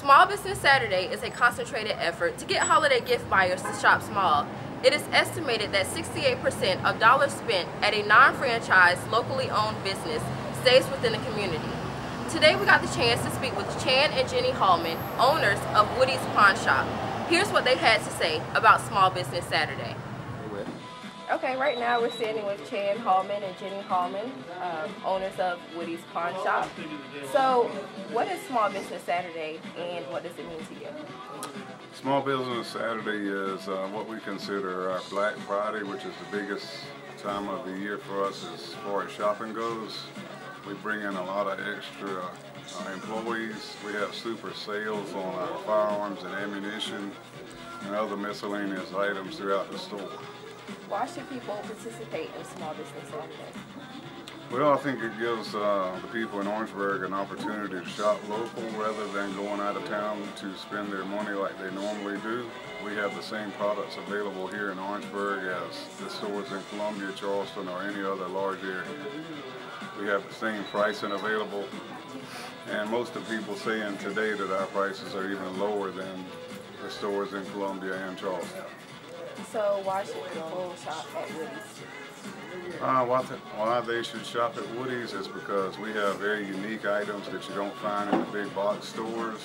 Small Business Saturday is a concentrated effort to get holiday gift buyers to shop small. It is estimated that 68% of dollars spent at a non-franchise, locally owned business stays within the community. Today we got the chance to speak with Chan and Gennie Holman, owners of Woody's Pawn Shop. Here's what they had to say about Small Business Saturday. Okay, right now we're standing with Chan Holman and Gennie Holman, um, owners of Woody's Pawn Shop. So, what is Small Business Saturday and what does it mean to you? Small Business Saturday is uh, what we consider our Black Friday, which is the biggest time of the year for us as far as shopping goes. We bring in a lot of extra uh, employees. We have super sales on our firearms and ammunition and other miscellaneous items throughout the store. Why should people participate in Small Business Saturday? Well, I think it gives uh, the people in Orangeburg an opportunity to shop local rather than going out of town to spend their money like they normally do. We have the same products available here in Orangeburg as the stores in Columbia, Charleston, or any other large area. We have the same pricing available, and most of the people saying today that our prices are even lower than the stores in Columbia and Charleston. So why should people shop at Woody's? Uh, why, why they should shop at Woody's is because we have very unique items that you don't find in the big box stores.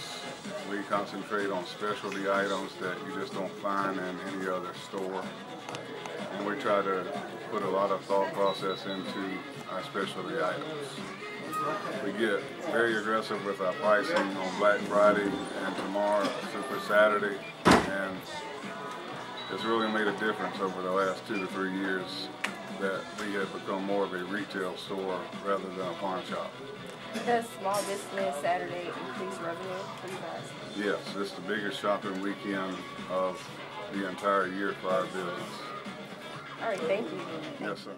We concentrate on specialty items that you just don't find in any other store. And we try to put a lot of thought process into our specialty items. We get very aggressive with our pricing on Black Friday and tomorrow, Super Saturday, and it's really made a difference over the last two to three years that we have become more of a retail store rather than a pawn shop. Does Small Business Saturday increase revenue for you guys? Yes, it's the biggest shopping weekend of the entire year for our business. All right, thank you. Yes, sir.